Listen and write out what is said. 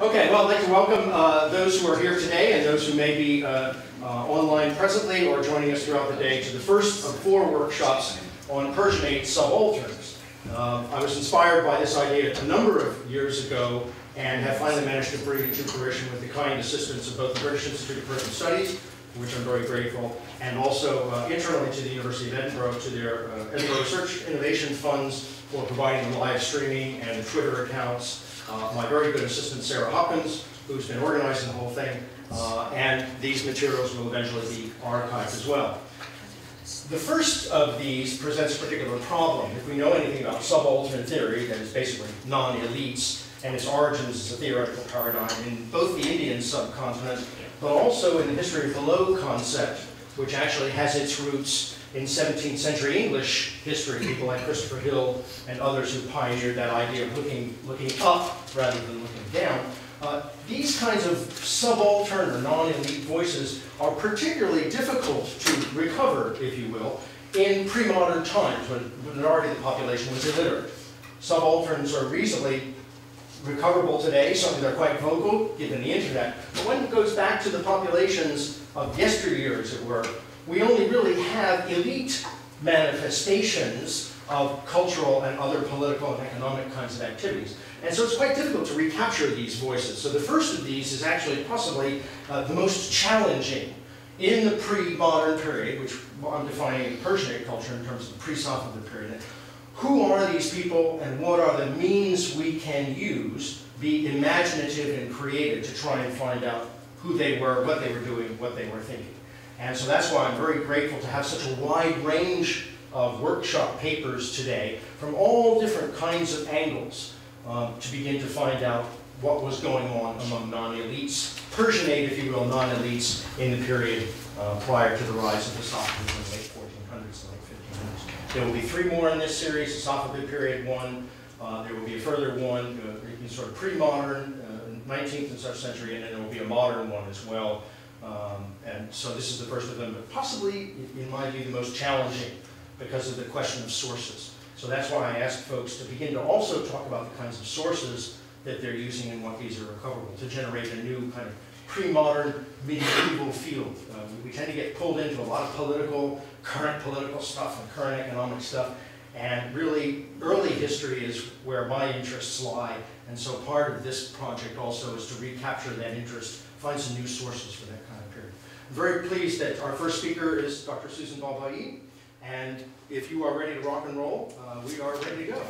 Okay, well, I'd like to welcome uh, those who are here today and those who may be uh, uh, online presently or joining us throughout the day to the first of four workshops on Persianate subalterns. Uh, I was inspired by this idea a number of years ago and have finally managed to bring it to fruition with the kind assistance of both the British Institute of Persian Studies, for which I'm very grateful, and also uh, internally to the University of Edinburgh, to their uh, Edinburgh Research Innovation Funds for providing the live streaming and Twitter accounts uh, my very good assistant Sarah Hopkins, who's been organizing the whole thing, uh, and these materials will eventually be archived as well. The first of these presents a particular problem. If we know anything about subaltern theory, that is basically non-elites, and its origins as a theoretical paradigm in both the Indian subcontinent, but also in the history of the low concept, which actually has its roots in 17th century English history, people like Christopher Hill and others who pioneered that idea of looking, looking up rather than looking down. Uh, these kinds of subaltern or non-elite voices are particularly difficult to recover, if you will, in pre-modern times when the majority of the population was illiterate. Subalterns are reasonably recoverable today, certainly they're quite vocal given the internet, but when it goes back to the populations of yesteryear, as it were, we only really have elite manifestations of cultural and other political and economic kinds of activities. And so it's quite difficult to recapture these voices. So the first of these is actually possibly uh, the most challenging in the pre-modern period, which I'm defining Persianate culture in terms of the pre-Safavid period. Who are these people and what are the means we can use, be imaginative and creative to try and find out who they were, what they were doing, what they were thinking. And so that's why I'm very grateful to have such a wide range of workshop papers today from all different kinds of angles um, to begin to find out what was going on among non-elites, Persianate, if you will, non-elites in the period uh, prior to the rise of the Safavids in the late 1400s and late 1500s. There will be three more in this series, the Safavid period one, uh, there will be a further one uh, in sort of pre-modern, 19th uh, and such century, and then there will be a modern one as well, um, and so this is the first of them, but possibly, in my view, the most challenging because of the question of sources. So that's why I asked folks to begin to also talk about the kinds of sources that they're using and what these are recoverable to generate a new kind of pre-modern medieval field. Uh, we tend to get pulled into a lot of political, current political stuff and current economic stuff, and really early history is where my interests lie, and so part of this project also is to recapture that interest, find some new sources for that I'm very pleased that our first speaker is Dr. Susan Babaie, and if you are ready to rock and roll, uh, we are ready to go.